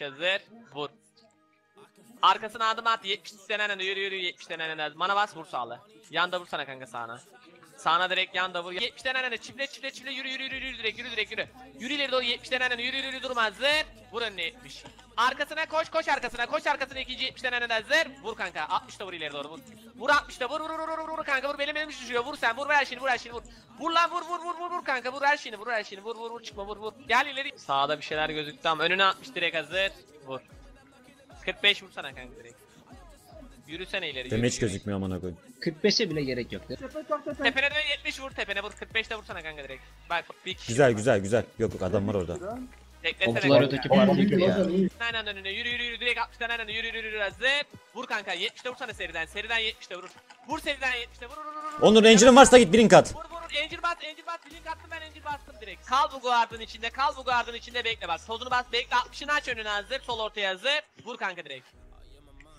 70 hazır. Vur. Arkasına adım at 70 denen yürü yürü 70 denen mana bas vur sağlı. Yanda vursana kanka sağına. Sağına direkt yanda vur. 70 denen çifle çifle çifle yürü yürü yürü yürü direkt yürü direkt yürü. Yürü ileri doğru 70 denen yürü yürü yürü durma hazır. Vur önüne 70. Arkasına koş koş arkasına koş arkasına ikinci 70 denen hazır. Vur kanka 60 da vur ileri doğru vur. Vur 60 da vur vur vur vur vur kanka vur benim elim düşüyor vur sen vur ver şeyini vur her şeyini vur. Vur lan vur vur vur vur vur kanka vur her şeyini vur her şeyini vur vur vur çıkma vur vur. Gel ileri. Sağda bir şeyler gözüktü ama önüne 60 direkt hazır. Vur. 45 vursana kanka direkt. Yürüsene ileri. yürü, Demeç yürü. gözükmüyor amına koyayım. 45'e bile gerek yok. Tepene dön 70 vur tepene vur 45 de vursana kanka direkt. Bak bir kişi. Güzel güzel güzel. Yok yok adam var orada. Teklesene Okçular kanka. öteki parti gibi ya. Aynen önüne yürü yürü yürü direkt 60'tan aynen yürü yürü yürü hazır. Vur kanka 70'te vursana seriden. Seriden 70'te vur. Vur seriden 70'te vur vur vur. vur. Onur Ranger'ın varsa git blink at. Vur vur vur. Angel bas Angel bas. Blink attım ben Angel bastım direkt. Kal bu guardın içinde kal bu guardın içinde bekle bak. Tozunu bas bekle 60'ını aç önüne hazır. Sol ortaya hazır. Vur kanka direkt.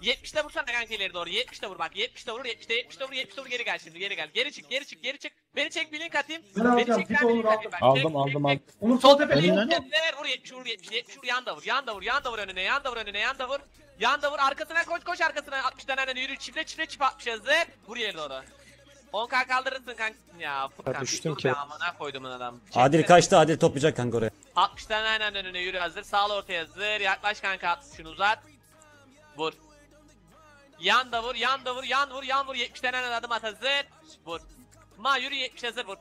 70'te vursana kanka ileri doğru. 70'te vur bak. 70'te vur. 70'te 70'te vur. 70'te vur geri gel şimdi. Geri gel. Geri çık. Geri çık. Geri çık. Beni çek bir link atayım. Beni çek ben bir link atayım bak. Aldım, Çek, aldım, çek, çek. aldım. Sol tepe Önüne link. ne? Neler vur 70 vur 70 70 vur yanda vur. Yanda vur. Yanda vur önüne. Yanda vur önüne. Yanda vur. Yanda vur. Arkasına koş koş arkasına. 60 tane hani yürü. Çifle çifle çift 60 hazır. Vur ileri doğru. 10k kaldırırsın kanka. Ya Furkan. düştüm bir dur ki. be Amına koydumun adam. Adil Çekme. kaçtı Adil toplayacak kanka oraya. 60 tane aynen önüne yürü hazır. Sağ ortaya hazır. Yaklaş kanka 60 şunu uzat. Vur. Yan da vur, yan da vur, yan vur, yan vur. 70 tane adım at hazır. Vur. Ma yürü 70 hazır vur.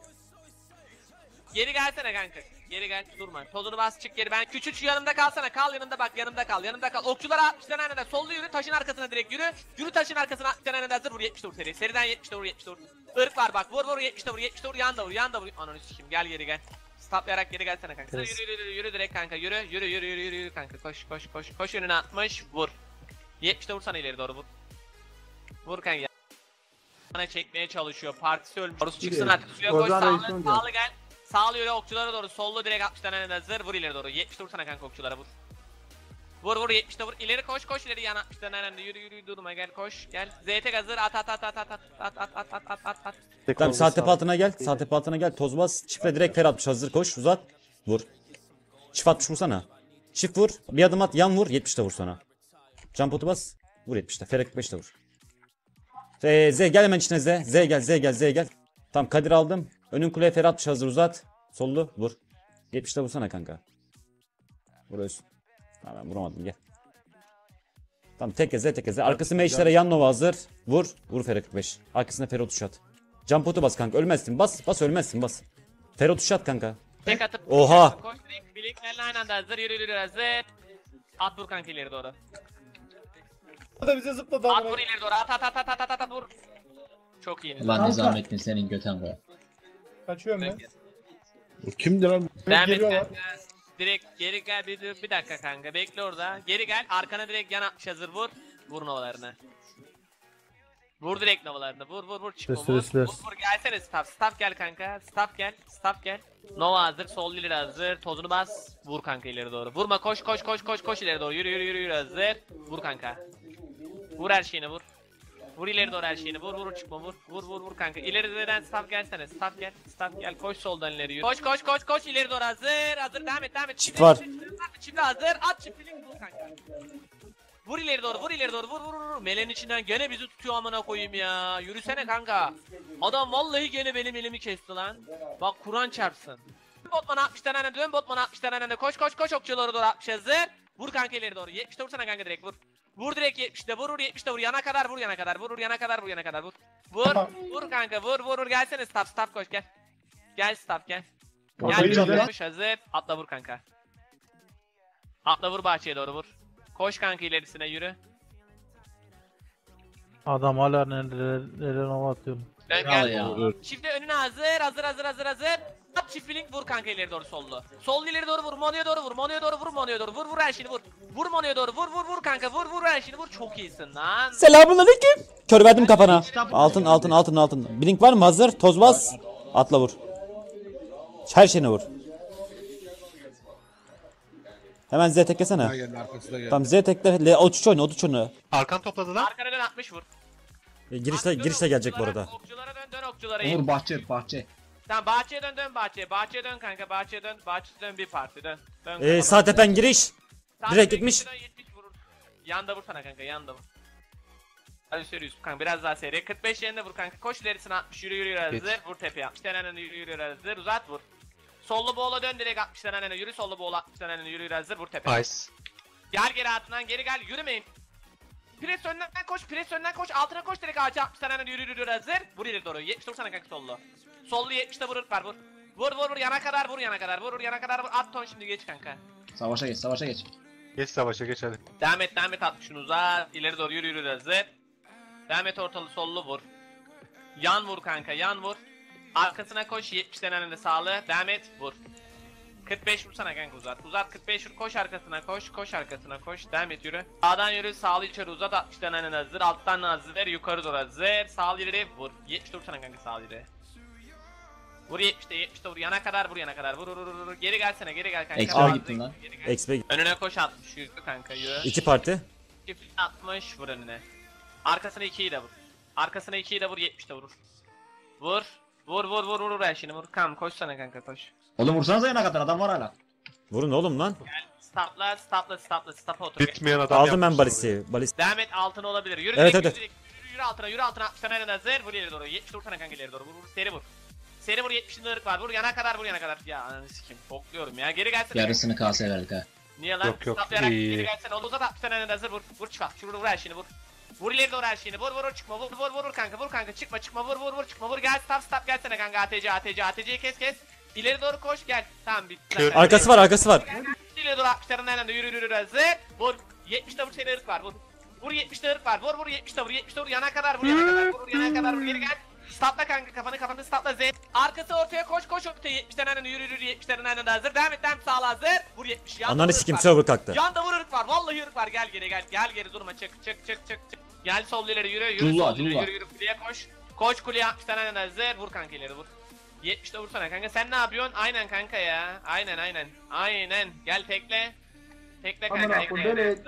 Geri gelsene kanka. Geri gel durma. Tozunu bas çık geri. Ben küçük şu yanımda kalsana. Kal yanımda bak yanımda kal. Yanımda kal. Okçular 60 tane aynen sollu yürü. Taşın arkasına direkt yürü. Yürü taşın arkasına 60 tane hazır vur 70 vur seri. Seriden 70 vur 70 vur. Irk var bak. Vur vur 70 vur 70 vur. Yan da vur, yan da vur. Ananı sikeyim. Gel geri gel. Stoplayarak geri gelsene kanka. Yürü yürü yürü yürü direkt kanka yürü yürü yürü yürü yürü kanka koş koş koş koş önüne 60 vur. 70'te vursana ileri doğru vur. Vur kanka. Bana çekmeye çalışıyor. Partisi ölmüş. Orası çıksın artık. Suya koş sağlı, sağlı gel. Sağlı yürü okçulara doğru. Sollu direkt 60 tane hazır. Vur ileri doğru. 70'te vursana kanka okçulara vur. Vur vur 70'te vur. İleri koş koş ileri yan 60 tane önünde. Yürü yürü durma gel koş. Gel. ZT hazır. At at at at at at at at at at at at. Tamam sağ tepe altına gel. Sağ tepe altına gel. Toz bas. Çiftle direkt fer atmış hazır koş uzat. Vur. Çift atmış vursana. Çift vur. Bir adım at yan vur. 70'te vur sana. Can potu bas. Vur 70'te. Fer 45'te vur. Ee, Z gel hemen içine Z. Z gel Z gel Z gel. Tamam Kadir aldım. Önün kuleye fer atmış hazır uzat. Sollu vur. 70'te vursana kanka. Vuruyorsun. Tamam ben vuramadım gel. Tamam tek kez Z tek kez. Arkası meşlere yan nova hazır. Vur. Vur fer 45. Arkasına fer 30 at. Can potu bas kanka ölmezsin. Bas bas ölmezsin bas. Fer 30 at kanka. Tek atıp. Oha! Koş aynı anda hazır. Yürü yürü hazır. At vur kanka ileri doğru. da bize zıpladı At vur ileri doğru. At at at at at at. Çok iyi. Ulan ne zahmettin senin göten be. Kaçıyorum ben. Kimdir lan? Ben Geliyorlar. kanka. Direkt geri gel bir, bir dakika kanka bekle orada. Geri gel arkana direkt yan atmış hazır vur. Vur novalarını. Vur direkt novalarını. Vur vur vur çıkma vur. Restore, Vur vur gelsene staff. Staff gel kanka. Staff gel. Staff gel. Nova hazır. Sol ileri hazır. Tozunu bas. Vur kanka ileri doğru. Vurma koş koş koş koş koş ileri doğru. Yürü yürü yürü yürü hazır. Vur kanka. Vur her şeyini vur. Vur ileri doğru her şeyini. Vur vur çıkma vur. Vur vur vur kanka. İleriden staff gelsene. Staff gel. Staff gel. Koş soldan ileri yürü. Koş koş koş koş ileri doğru hazır. Hazır devam et devam et. Çift var. Çift hazır. At çiftliğini vur kanka. Vur ileri doğru, vur ileri doğru, vur vur vur. Meleğin içinden gene bizi tutuyor amına koyayım ya. Yürüsene kanka. Adam vallahi gene benim elimi kesti lan. Bak Kur'an çarpsın. Botman 60 tane dön, Botman 60 tane koş koş koş okçulara doğru 60 hazır. Vur kanka ileri doğru. 70'te vursana kanka direkt vur. Vur direkt 70'te vur vur 70'te vur yana kadar vur yana kadar vur vur yana kadar vur yana kadar vur. Vur vur kanka vur vur vur gelsene staff staff koş gel. Gel staff gel. Gel Kafayı hazır. Atla vur kanka. Atla vur bahçeye doğru vur. Koş kanka ilerisine yürü. Adam hala neler neler hava atıyorum. Dön gel. ya. Çifte önüne hazır, hazır, hazır, hazır, hazır. At çift link vur kanka ileri doğru sollu. Sol ileri doğru vur, monoya doğru vur, monoya doğru vur, monoya doğru vur, vur her şeyini vur. Vur monoya doğru, vur, vur, vur kanka, vur, vur her şeyini vur. Çok iyisin lan. Selamun aleyküm. Kör verdim kafana. Altın altın altın altın. Blink var mı hazır? Toz bas. Atla vur. Her şeyine vur. Hemen Z teklesene. geldi arkası da geldi. Tamam Z tekle. L otuç oyna otuç oyna. Arkan topladı lan. Arkana dön 60 vur. E, girişte Dön girişte gelecek bu okçulara, arada. Okçulara dön, dön okçulara. Uğur bahçe bahçe. Tamam bahçeye dön, dön bahçeye. Bahçeye dön kanka, bahçeye dön. Bahçeye dön bir parti dön. Dön Ee, sağ tepen giriş. Sağ Direkt gitmiş. köşeden 70 vurur. Yanda vur sana kanka yanda vur. Hadi Yusuf kanka biraz daha seri. 45 yerine vur kanka. Koş ilerisine 60 yürü yürü yürü hazır. Vur tepeye 60 tane yürü yürü yürü hazır. Uzat vur. Sollu boğula dön direkt 60 tane yürü sollu boğula 60 tane yürü yürü hazır. Vur tepeye. Nice. Gel geri altından geri gel yürümeyin. Pres önden koş, pres önden koş, altına koş direkt ağaca 60 tane yürü yürü yürü hazır. Vur ileri doğru. 70 sana kanka sollu. Sollu 70'te vurur var vur. Vur vur vur yana kadar vur yana kadar vur vur yana kadar vur. At ton şimdi geç kanka. Savaşa geç savaşa geç. Geç savaşa geç hadi. Devam et devam et 60'ın uzat. İleri doğru yürü yürü hazır. Devam et ortalı sollu vur. Yan vur kanka yan vur. Arkasına koş 70 tane de sağlı. Devam et vur. 45 vursana kanka uzat. Uzat 45 vur koş arkasına koş. Koş arkasına koş. Devam et yürü. Sağdan yürü sağlı içeri uzat 60 tane hazır. Alttan hazır yukarı doğru hazır. Sağ ileri vur. 70 vursana kanka sağ ileri. Vur 70'te 70'te vur yana kadar vur yana kadar vur vur vur vur. Geri gelsene geri gel kanka. Ekstra gittin lan. Geri gel. XP Önüne koş 60 yürü kanka yürü. iki parti. Çift 60 vur önüne. Arkasına 2'yi de vur. Arkasına 2'yi de vur 70 de vurur. Vur. Vur vur vur vur ben şimdi vur. Kam koşsana kanka koş. Oğlum vursanıza yana kadar adam var hala. Vurun oğlum lan. Stopla stopla stopla stop'a otur. Bitmeyen adam Aldım ben yapmış balisi. Balis. Devam et altına olabilir. Yürü Evet, direkt, evet. yürü, direkt, yürü, yürü altına yürü altına 60 tane hazır. Vur ileri doğru. 70 vursana kanka ileri doğru. Vur vur seri vur. Seri vur 70'in ırk var. Vur yana kadar vur yana kadar. Ya ananı sikeyim. Bokluyorum ya. Geri gelsene. Yarısını kase verdik ha. Niye lan? Yok, yok, Stoplayarak iyi. geri gelsene. Onu uzat 60 tane hazır vur. Vur çık. Şurada vur her şeyini vur. Vur ileri doğru her şeyini. Vur vur vur çıkma. Vur vur vur vur kanka. Vur kanka çıkma çıkma. Vur vur vur çıkma. Vur gel stop stop gelsene kanka. ATC ATC ATC'yi kes kes. İleri doğru koş gel. Tamam bitti. Arkası var arkası var. İleri doğru 60'ların elinde yürü yürü yürü hazır. Vur. 70'te vur seni ırk var. Vur. Vur 70'te ırk var. Vur vur 70'te vur. 70'te vur yana kadar vur yana kadar vur, vur yana kadar vur geri gel. Stopla kanka kafanı kafanı stopla Z. Arkası ortaya koş koş ortaya 70'ten elinde yürü yürü 70'lerin elinde hazır. Devam et devam sağla hazır. Vur 70. Yanda Ananı sikim server kalktı. Yanda vur ırk var. Vallahi ırk var. Gel geri gel. Gel geri durma. Çık çık çık çık çık. Gel sol ileri yürü. Yürü Dulla, sol ileri yürü yürü kuleye koş. Koş kuleye 60 tane hazır. Vur kanka ileri vur. 70'te vursana kanka. Sen ne yapıyorsun? Aynen kanka ya. Aynen aynen. Aynen. Gel tekle. Tekle kanka. Amına tekle. koyayım.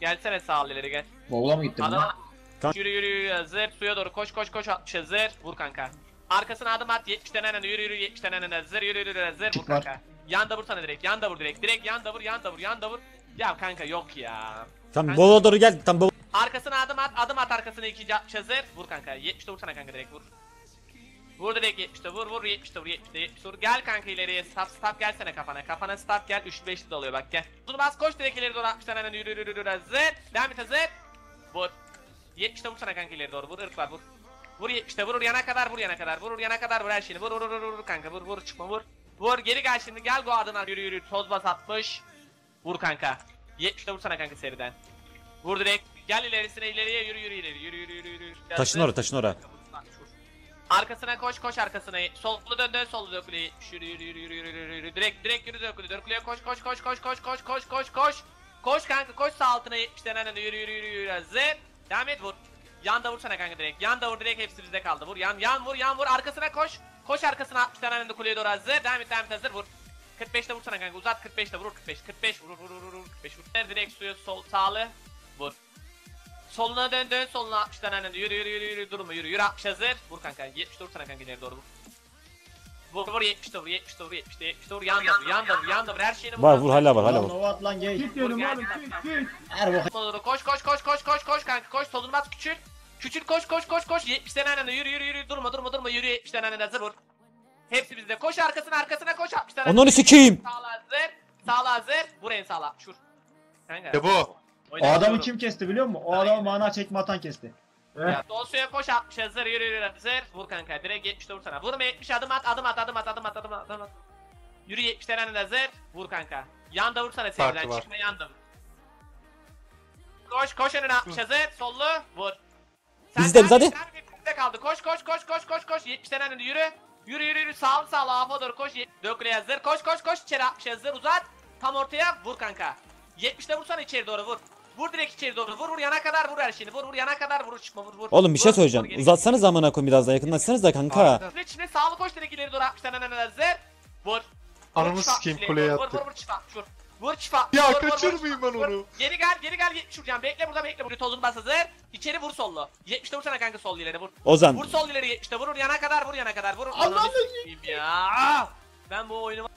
Gelsene sağ ileri gel. Bowl'a mı gittin lan? Kan- yürü yürü yürü hazır. Suya doğru koş koş koş 60 hazır. Vur kanka. Arkasına adım at 70 tane yürü yürü 70 tane hazır. Yürü yürü yürü hazır. Vur Çık var. kanka. Yanda vursana direkt. Yanda vur direkt. Direkt yanda vur yanda vur yanda vur. Ya kanka yok ya. Tam bola doğru gel. Tam bola. Arkasına adım at, adım at arkasına ikinci atmış hazır. Vur kanka. 70'te vursana kanka direkt vur. Vur direkt 70'te vur vur 70'te vur 70'te 70'te vur. Gel kanka ileriye stop stop gelsene kafana. Kafana stop gel 3 5'li de oluyor bak gel. Dur bas koş direkt ileri doğru 60 tane yürü yürü yürü yürü hazır. Devam et hazır. Vur. 70'te vursana kanka ileri doğru vur ırk var vur. Vur 70'te vur vur yana kadar vur yana kadar vur vur yana kadar vur her şeyini vur vur vur vur, kanka vur vur çıkma vur. Vur geri gel şimdi gel go adına yürü yürü toz bas atmış. Vur kanka. 70'te vursana kanka seriden. Vur direkt. Gel ilerisine ileriye yürü yürü ileri yürü yürü yürü yürü. yürü. Taşın oraya taşın oraya. Arkasına koş koş arkasına. Sollu dön dön sollu dön kuleyi. Yürü yürü yürü yürü yürü yürü yürü. Direkt direkt yürü. Dön kuleye koş koş koş koş koş koş koş koş koş. Koş kanka koş sağ altına 70 tane yürü yürü yürü yürü hazır. Devam et vur. Yan da vursana kanka direkt. Yan da vur direkt hepsi bizde kaldı. Vur yan yan vur yan vur arkasına koş. Koş arkasına 60 tane de kuleye doğru hazır. Devam et devam et hazır vur. 45'te vursana kanka uzat 45'te vur 45 45 vur vur vur vur vur 45 vur. Direkt suya sol sağlı vur. Soluna dön dön soluna 60 tane önde yürü yürü yürü yürü durma yürü yürü 60 hazır vur kanka 70 dur sana kanka ileri doğru vur. Vur vur 70 vur 70 vur 70 70 vur yan da vur yan da vur yan da vur her şeyini vur. Var vur hala var hala var. Nova at lan gay. Git diyorum oğlum git git. Sola doğru koş koş koş koş koş koş kanka koş solunu bas küçül. Küçül koş koş koş koş 70 tane önde yürü yürü yürü durma durma durma yürü 70 tane önde hazır vur. Hepsi bizde koş arkasına arkasına koş 60 tane. Onları sikeyim. Sağla hazır. Sağla hazır. Vur en sağla. Şur. Kanka. İşte bu. O adamı kim kesti biliyor musun? O adamı mana çekme atan kesti. Ya sol suya koş 60 hazır yürü yürü hazır. Vur kanka direkt 70 vur sana. Vurma 70 adım at adım at adım at adım at adım at adım at. Yürü 70 tane hazır. Vur kanka. Yanda vursana sevgilen var. çıkma yanda vur. Koş koş önüne 60 hazır. Sollu vur. Bizde, biz hadi. bizde kaldı. Koş koş koş koş koş koş 70 tane önünde yürü. Yürü yürü yürü sağ sağ lafa doğru koş. Döküle hazır. Koş koş koş içeri 60 hazır uzat. Tam ortaya vur kanka. 70'te vursana içeri doğru vur. Vur direkt içeri doğru. Vur vur yana kadar vur her şeyini. Vur vur yana kadar vur çıkma vur vur. Oğlum bir şey Vur, söyleyeceğim. vur, Uzatsanız amına koyayım biraz daha yakınlaşsanız da kanka. İçine içine sağlı koş direkt ileri doğru 60 tane önüne hazır. Vur. Ananı Vur, sikeyim kuleye attı. Vur vur çift atmış, vur. Vur atmış, Ya vur, vur, vur, kaçırmayayım ben vur. onu. Geri gel geri gel 70 vuracağım. Bekle burada bekle. Buraya tozunu bas hazır. İçeri vur sollu. 70'te vursana kanka sol ileri vur. Ozan. Vur sol ileri 70'te vur vur yana kadar vur yana kadar vur. Allah'ım ya. Ben bu oyunu